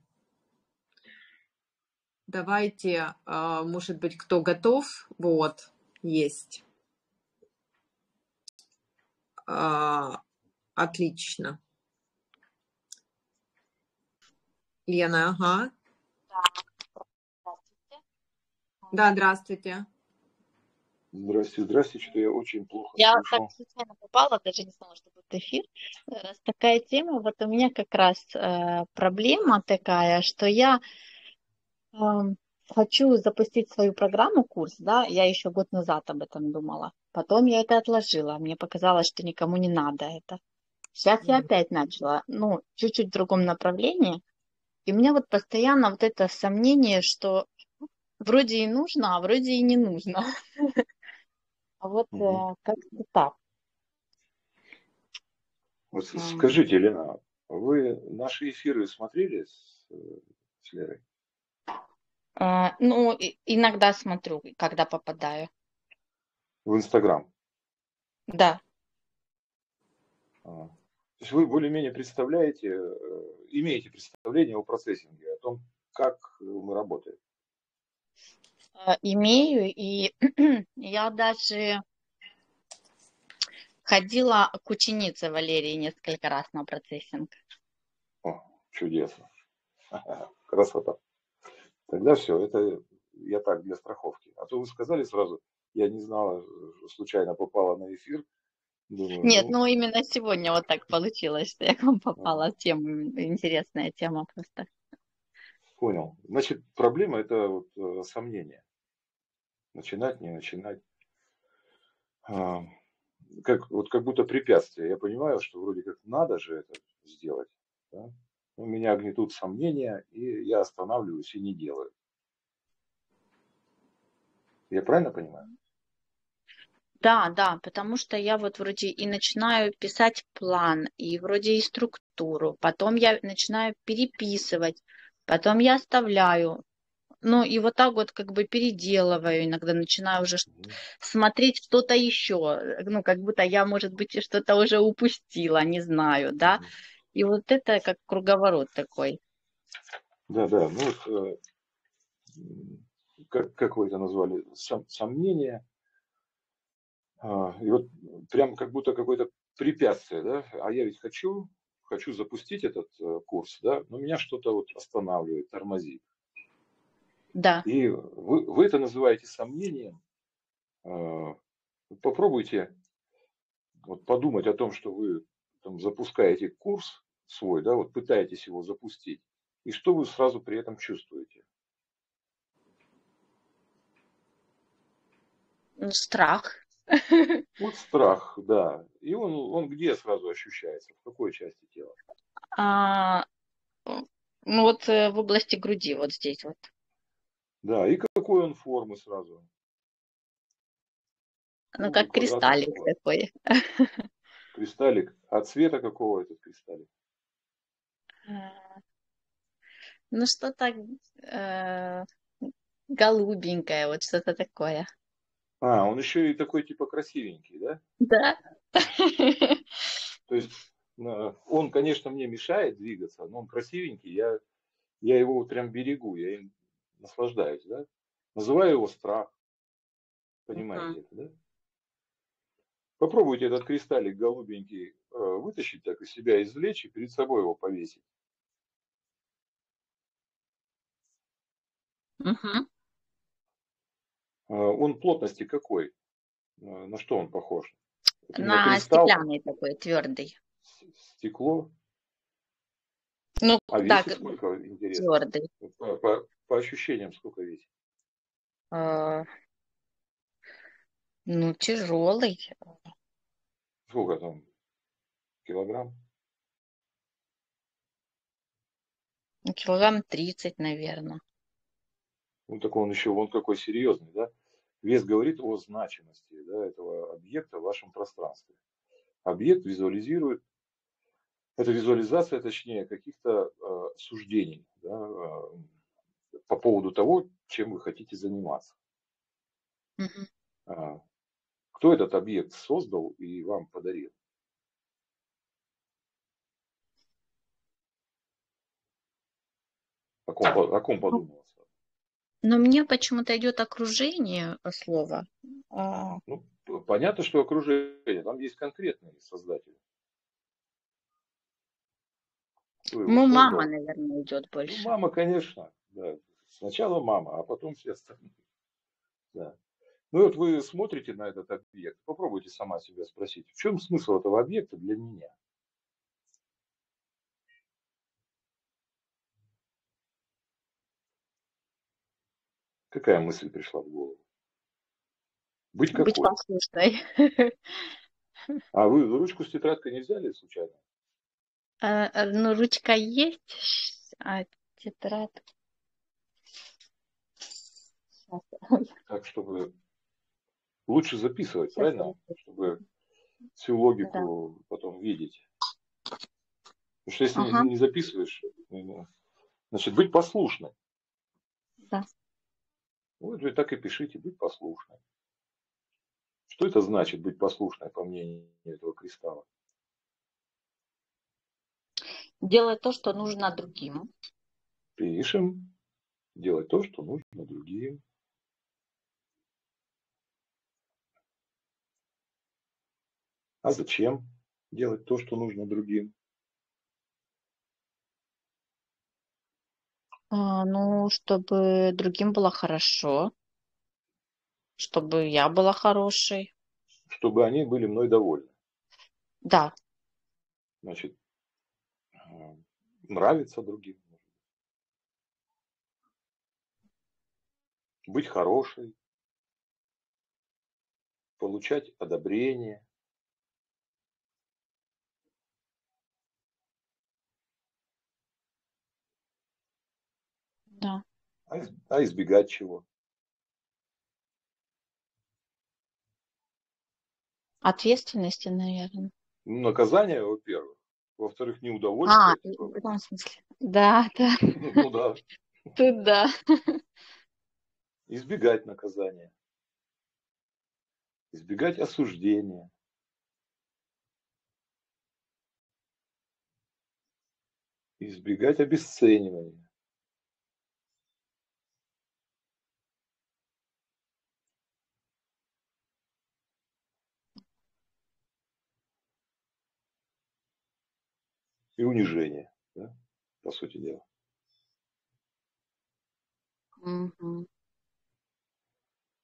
Давайте, а, может быть, кто готов? Вот, есть. А, отлично. Лена, ага. Да, здравствуйте. Здравствуйте, здравствуйте, что я очень плохо Я слышал. так случайно попала, даже не знала, что будет эфир. Раз такая тема, вот у меня как раз э, проблема такая, что я э, хочу запустить свою программу, курс, да, я еще год назад об этом думала. Потом я это отложила, мне показалось, что никому не надо это. Сейчас я опять начала, ну, чуть-чуть в другом направлении. И у меня вот постоянно вот это сомнение, что вроде и нужно, а вроде и не нужно. А вот угу. как-то так. Вот скажите, Елена, вы наши эфиры смотрели с, э, с Лерой? А, ну, иногда смотрю, когда попадаю. В Инстаграм? Да. А. То есть вы более-менее представляете, э, имеете представление о процессинге, о том, как мы работаем? Э, имею, и я даже ходила к ученице Валерии несколько раз на процессинг. О, чудесно. Красота. Тогда все, это я так для страховки. А то вы сказали сразу, я не знала, случайно попала на эфир. Думаю, Нет, ну... ну именно сегодня вот так получилось, что я к вам попала в тему, интересная тема просто. Понял. Значит, проблема это вот, э, сомнение начинать, не начинать. А, как, вот как будто препятствие. Я понимаю, что вроде как надо же это сделать. Да? У меня гнетут сомнения, и я останавливаюсь и не делаю. Я правильно понимаю? Да, да, потому что я вот вроде и начинаю писать план, и вроде и структуру, потом я начинаю переписывать, потом я оставляю, ну и вот так вот как бы переделываю, иногда начинаю уже смотреть что-то еще, ну как будто я, может быть, что-то уже упустила, не знаю, да. И вот это как круговорот такой. Да, да, ну вот, э, как, как вы это назвали, Сом, сомнения. А, и вот прям как будто какое-то препятствие, да, а я ведь хочу, хочу запустить этот э, курс, да, но меня что-то вот останавливает, тормозит. Да. И вы, вы это называете сомнением. А, попробуйте вот подумать о том, что вы там, запускаете курс свой, да, вот пытаетесь его запустить, и что вы сразу при этом чувствуете? Ну, страх. Вот страх, да. И он, он где сразу ощущается? В какой части тела? А, ну вот э, в области груди, вот здесь вот. Да, и какой он формы сразу? Ну, ну как кристаллик такой. Кристаллик. А цвета какого этот кристаллик? Ну, что-то э, голубенькое, вот что-то такое. А, он еще и такой типа красивенький, да? Да. То есть он, конечно, мне мешает двигаться, но он красивенький, я, я его прям берегу, я им наслаждаюсь, да? Называю его страх. Понимаете uh-huh. это, да? Попробуйте этот кристаллик голубенький э, вытащить, так из себя извлечь и перед собой его повесить. Uh-huh. Он плотности какой? Э, на что он похож? Это на кристалл, стеклянный такой, твердый. Стекло? Ну, а так, сколько, интересно? твердый. По, по, по ощущениям сколько весит? А, ну, тяжелый. Сколько там? килограмм? Ну, килограмм 30, наверное. Ну, так он еще, он какой серьезный, да? Вес говорит о значимости да, этого объекта в вашем пространстве. Объект визуализирует, это визуализация, точнее, каких-то э, суждений да, э, по поводу того, чем вы хотите заниматься. Мгм. Кто этот объект создал и вам подарил? О ком, о ком подумалось? Но мне почему-то идет окружение э, слова. Ну, понятно, что окружение, там есть конкретные создатели. Ну, мама, создал? наверное, идет Ну, больше. мама, конечно, да. Сначала мама, а потом все остальные. Да. Ну вот вы смотрите на этот объект, попробуйте сама себя спросить, в чем смысл этого объекта для меня? Какая мысль пришла в голову? Быть Быть какой? послушной. А вы ручку с тетрадкой не взяли случайно? А, а, Ну, ручка есть, а тетрадь. Щас. Так, чтобы лучше записывать, правильно? Чтобы всю логику потом видеть. Потому что если Ага. не записываешь, ну, значит, быть послушной. Да. Вот вы так и пишите, быть послушной. Что это значит быть послушной, по мнению этого кристалла? Делать то, что нужно другим. Пишем, делать то, что нужно другим. А зачем делать то, что нужно другим? А, Ну, чтобы другим было хорошо, чтобы я была хорошей. Чтобы они были мной довольны. Да, Значит, э, нравиться другим. Быть хорошей. Получать одобрение. Да. А а избегать чего? Ответственности, наверное. Ну, наказание, во-первых. Во-вторых, А, неудовольствие. типа, в этом смысле. Да, да, Ну да. тут да. Избегать наказания. Избегать осуждения. Избегать обесценивания. И унижения, да, по сути дела. Мгм.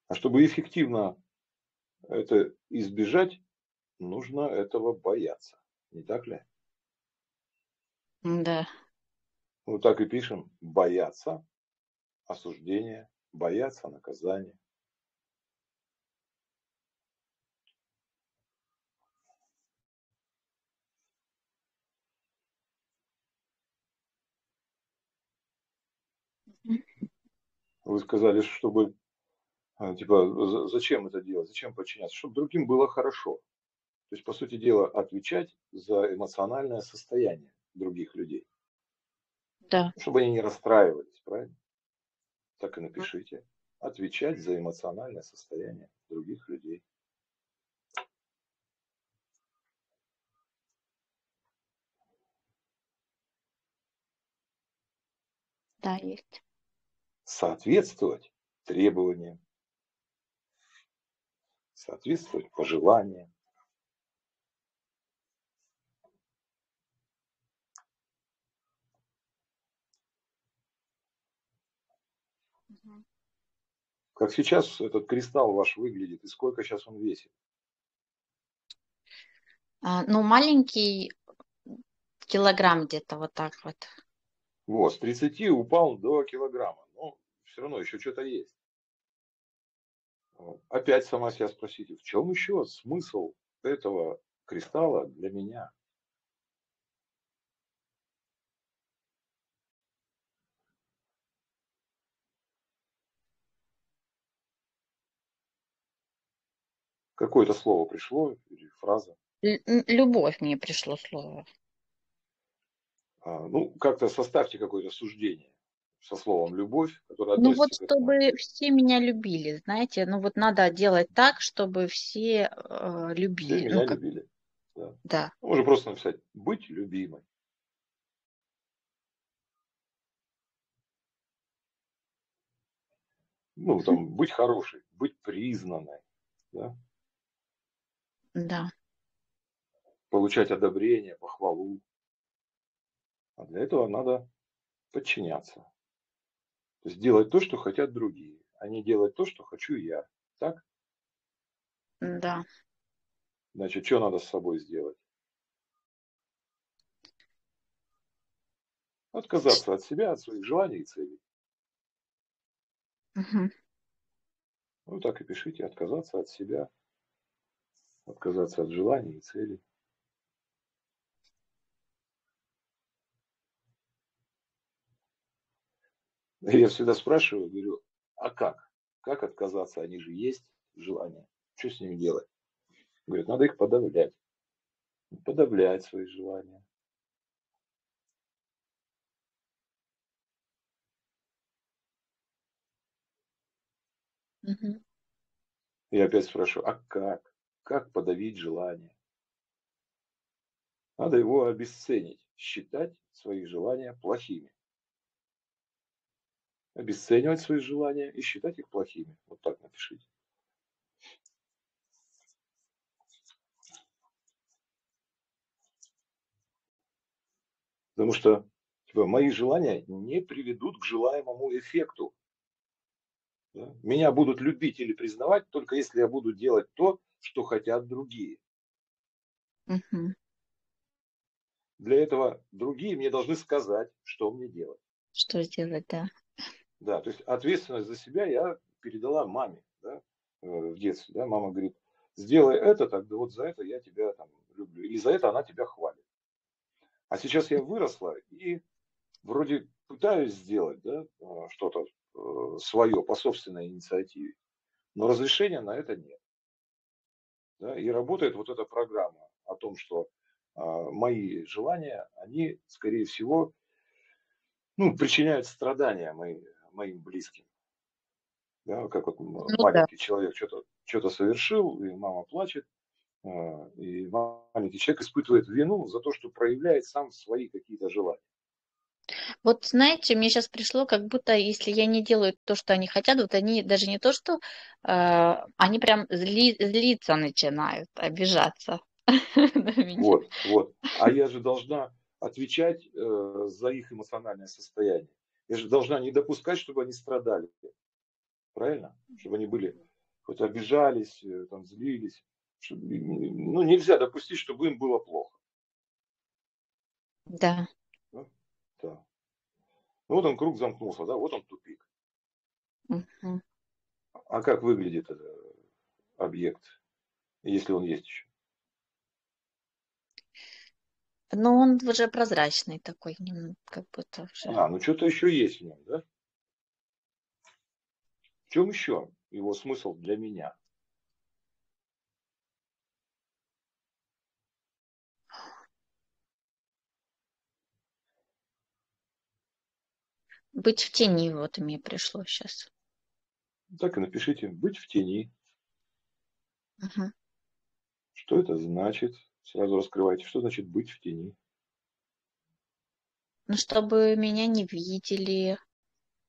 А чтобы эффективно это избежать, нужно этого бояться. Не так ли? Да. Вот так и пишем. Бояться осуждения, бояться наказания. Вы сказали, чтобы, а, типа, за- зачем это делать, зачем подчиняться, чтобы другим было хорошо. То есть, по сути дела, отвечать за эмоциональное состояние других людей, Да. чтобы они не расстраивались, правильно? Так и напишите. Отвечать за эмоциональное состояние других людей. Да, есть. Соответствовать требованиям. Соответствовать пожеланиям. Как сейчас этот кристалл ваш выглядит и сколько сейчас он весит? А, ну, маленький килограмм где-то вот так вот. Вот, с 30 упал до килограмма все равно еще что-то есть. Опять сама себя спросите, в чем еще смысл этого кристалла для меня? Какое-то слово пришло или фраза? Любовь мне пришло слово. А, ну, как-то составьте какое-то суждение со словом любовь, которое Ну вот чтобы все меня любили, знаете, ну вот надо делать так, чтобы все э, любили. Все ну, меня как... любили. Да. да. Можно просто написать быть любимой. Ну, там, быть хорошей, быть признанной. Да? Да. Получать одобрение, похвалу. А для этого надо подчиняться. То есть делать то, что хотят другие, а не делать то, что хочу я. Так? Да. Значит, что надо с собой сделать? Отказаться от себя, от своих желаний и целей. Угу. Ну, так и пишите. Отказаться от себя, отказаться от желаний и целей. Я всегда спрашиваю, говорю, а как? Как отказаться? Они же есть желания. Что с ними делать? Говорят, надо их подавлять. Подавлять свои желания. Угу. Я опять спрашиваю, а как? Как подавить желание? Надо его обесценить, считать свои желания плохими. Обесценивать свои желания и считать их плохими. Вот так напишите. Потому что типа, мои желания не приведут к желаемому эффекту. Да? Меня будут любить или признавать только если я буду делать то, что хотят другие. Угу. Для этого другие мне должны сказать, что мне делать. Что сделать, да. Да, то есть ответственность за себя я передала маме да, э, в детстве. Да, мама говорит, сделай это, тогда вот за это я тебя там люблю. Или за это она тебя хвалит. А сейчас я выросла и вроде пытаюсь сделать да, э, что-то э, свое по собственной инициативе, но разрешения на это нет. Да, и работает вот эта программа о том, что а, мои желания, они, скорее всего, ну, причиняют страдания моим, моим близким. Да, как вот ну, маленький да. человек что-то что совершил, и мама плачет, а, и маленький человек испытывает вину за то, что проявляет сам свои какие-то желания. Вот знаете, мне сейчас пришло, как будто если я не делаю то, что они хотят, вот они даже не то, что э, они прям зли, злиться начинают, обижаться. Вот, вот. А я же должна отвечать э, за их эмоциональное состояние. Я же должна не допускать, чтобы они страдали. Правильно? Чтобы они были, хоть обижались, э, там, злились. Чтобы, ну, нельзя допустить, чтобы им было плохо. Да. Да. да. Ну, вот он круг замкнулся, да, вот он тупик. Угу. А как выглядит этот объект, если он есть еще? Но он уже прозрачный такой, как будто уже. А, ну что-то еще есть в нем, да? В чем еще его смысл для меня? Быть в тени, вот мне пришло сейчас. Так и напишите, быть в тени. Угу. Что это значит? Сразу раскрывайте, что значит быть в тени. Ну, чтобы меня не видели.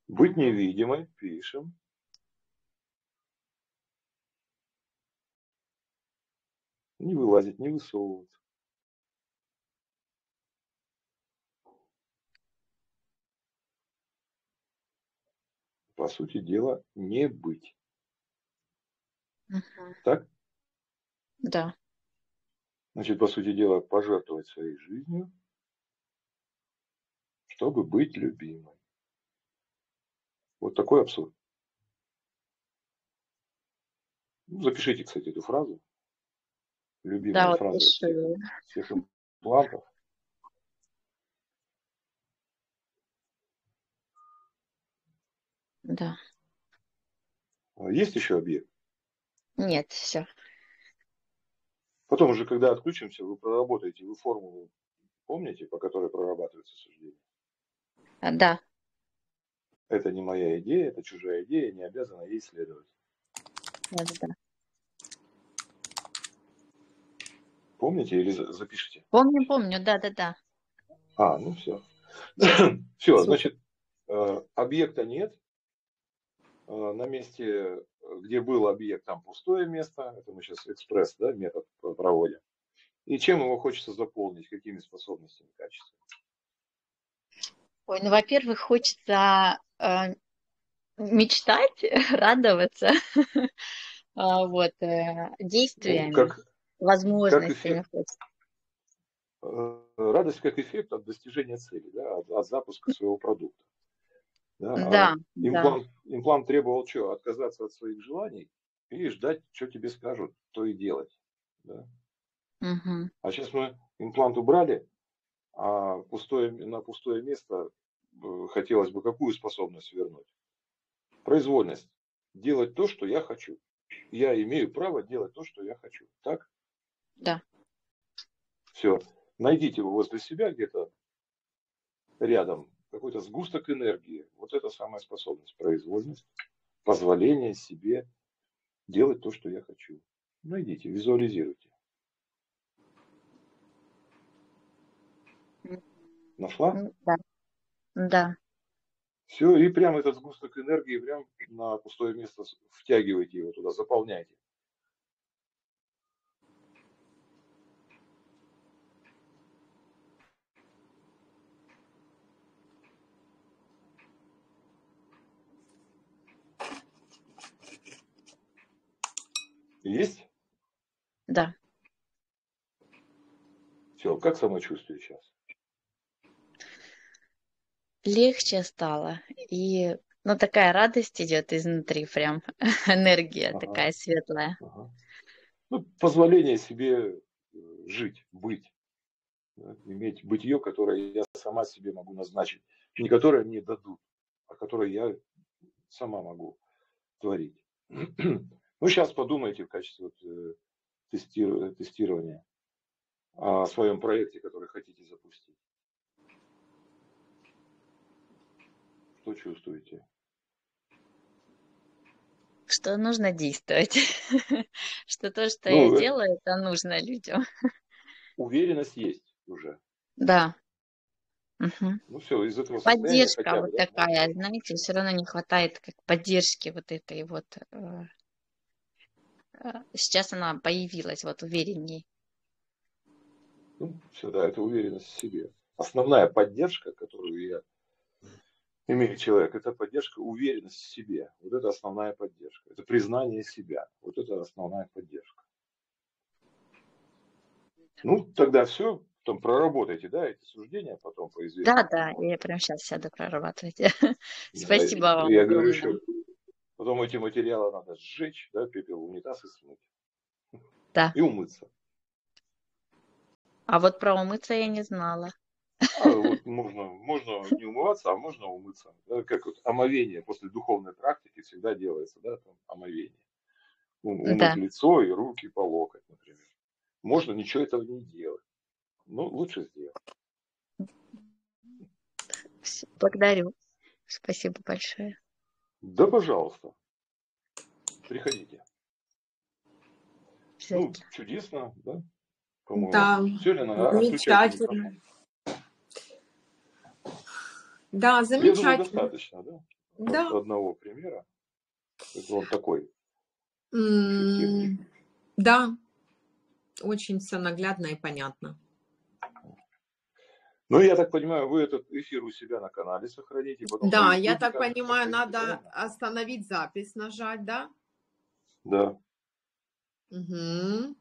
Быть невидимой, пишем. Не вылазить, не высовываться. По сути дела, не быть. Угу. Так? Да. Значит, по сути дела, пожертвовать своей жизнью, чтобы быть любимой. Вот такой абсурд. Ну, запишите, кстати, эту фразу. Любимая да, фраза всех, всех имплантов. Да. А есть еще объект? Нет, все. Потом уже, когда отключимся, вы проработаете, вы формулу помните, по которой прорабатывается суждение? А, да. Это не моя идея, это чужая идея, не обязана ей следовать. Да, да. Помните или запишите? Помню, помню, да, да, да. А, ну все. все, значит, э, объекта нет. Э, на месте, где был объект, там пустое место. Это мы сейчас экспресс, да, метод проводим. И чем его хочется заполнить, какими способностями, качествами? Ой, ну, во-первых, хочется э, мечтать, радоваться, а, вот, э, действиями, как, возможностями. Как эффект, э, радость как эффект от достижения цели, да, от, от запуска своего продукта. Да, а да, имплант, да. имплант требовал что? Отказаться от своих желаний и ждать, что тебе скажут, то и делать. Да? Угу. А сейчас мы имплант убрали, а пустое, на пустое место э, хотелось бы какую способность вернуть? Произвольность. Делать то, что я хочу. Я имею право делать то, что я хочу. Так? Да. Все. Найдите его возле себя где-то рядом какой-то сгусток энергии. Вот это самая способность. Произвольность. Позволение себе делать то, что я хочу. Найдите, визуализируйте. Нашла? Да. Да. Все, и прямо этот сгусток энергии прям на пустое место втягивайте его туда, заполняйте. Есть? Да. Все, как самочувствие сейчас? легче стало. И ну, такая радость идет изнутри, прям энергия ага. такая светлая. Ага. Ну, позволение себе э, жить, быть. Да, иметь бытие, которое я сама себе могу назначить. Не которое мне дадут, а которое я сама могу творить. Ну, сейчас подумайте в качестве вот, э, тестирования о своем проекте, который хотите запустить. Что чувствуете? Что нужно действовать. Что то, что ну, я делаю, это нужно людям. Уверенность есть уже. Да. Угу. Ну все, из этого Поддержка вот бы, такая, да? знаете, все равно не хватает как поддержки вот этой вот. Э, сейчас она появилась вот уверенней. Ну, все, да, это уверенность в себе. Основная поддержка, которую я имеет человек, это поддержка, уверенность в себе. Вот это основная поддержка. Это признание себя. Вот это основная поддержка. Ну, тогда все, потом проработайте, да, эти суждения потом по. Да, да, я прямо сейчас сяду проработать. Спасибо вам. Я говорю еще, потом эти материалы надо сжечь, да, пепел в унитаз и смыть. Да. И умыться. А вот про умыться я не знала. А, вот можно, можно не умываться, а можно умыться. Да, как вот омовение после духовной практики всегда делается, да, там, омовение. Умыть да. лицо и руки по локоть, например. Можно ничего этого не делать. Ну, лучше сделать. Благодарю. Спасибо большое. Да, пожалуйста. Приходите. Ну, чудесно, да? По-моему. Да, Все ли замечательно. Да, замечательно. Я думаю, достаточно, да? Да. Одного примера. Это он такой. Mm, да, очень все наглядно и понятно. Ну, я так понимаю, вы этот эфир у себя на канале сохраните. Потом да, я так понимаю, надо остановить запись, нажать, да? Да. Угу.